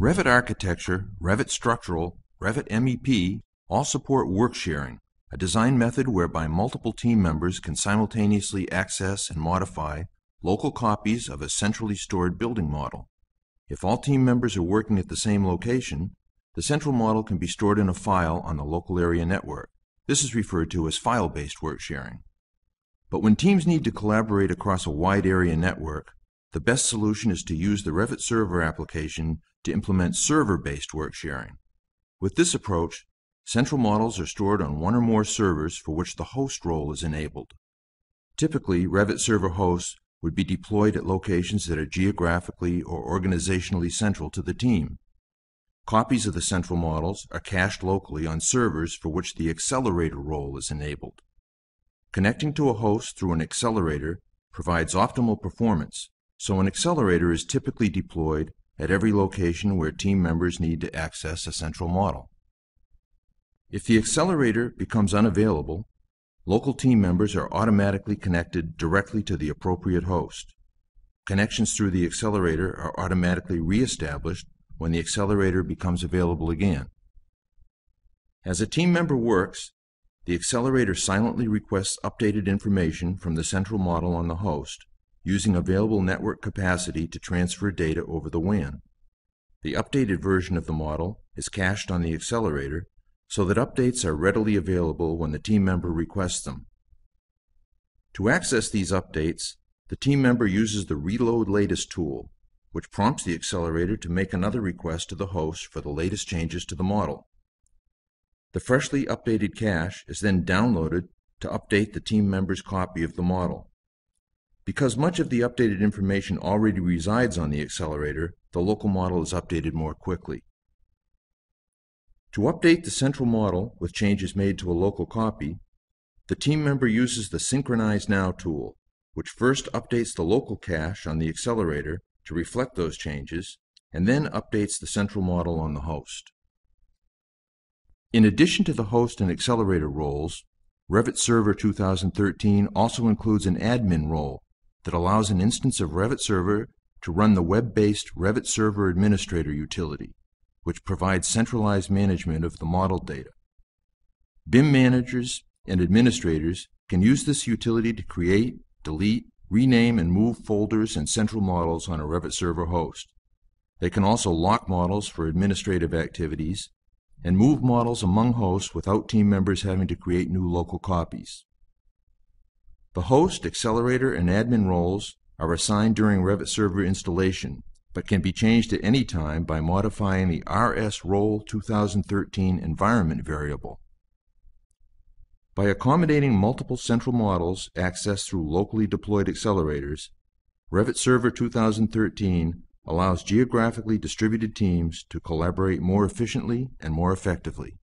Revit Architecture, Revit Structural, Revit MEP all support work sharing, a design method whereby multiple team members can simultaneously access and modify local copies of a centrally stored building model. If all team members are working at the same location, the central model can be stored in a file on the local area network. This is referred to as file-based work sharing. But when teams need to collaborate across a wide area network, the best solution is to use the Revit Server application to implement server-based work sharing. With this approach, central models are stored on one or more servers for which the host role is enabled. Typically, Revit Server hosts would be deployed at locations that are geographically or organizationally central to the team. Copies of the central models are cached locally on servers for which the accelerator role is enabled. Connecting to a host through an accelerator provides optimal performance, so an accelerator is typically deployed at every location where team members need to access a central model. If the accelerator becomes unavailable, local team members are automatically connected directly to the appropriate host. Connections through the accelerator are automatically reestablished when the accelerator becomes available again. As a team member works, the accelerator silently requests updated information from the central model on the host using available network capacity to transfer data over the WAN. The updated version of the model is cached on the accelerator so that updates are readily available when the team member requests them. To access these updates, the team member uses the Reload Latest tool, which prompts the accelerator to make another request to the host for the latest changes to the model. The freshly updated cache is then downloaded to update the team member's copy of the model. Because much of the updated information already resides on the accelerator, the local model is updated more quickly. To update the central model with changes made to a local copy, the team member uses the Synchronize Now tool, which first updates the local cache on the accelerator to reflect those changes, and then updates the central model on the host. In addition to the host and accelerator roles, Revit Server 2013 also includes an admin role that allows an instance of Revit Server to run the web-based Revit Server Administrator utility, which provides centralized management of the model data. BIM managers and administrators can use this utility to create, delete, rename, and move folders and central models on a Revit Server host. They can also lock models for administrative activities and move models among hosts without team members having to create new local copies. The host, accelerator, and admin roles are assigned during Revit Server installation, but can be changed at any time by modifying the RS Role 2013 environment variable. By accommodating multiple central models accessed through locally deployed accelerators, Revit Server 2013 allows geographically distributed teams to collaborate more efficiently and more effectively.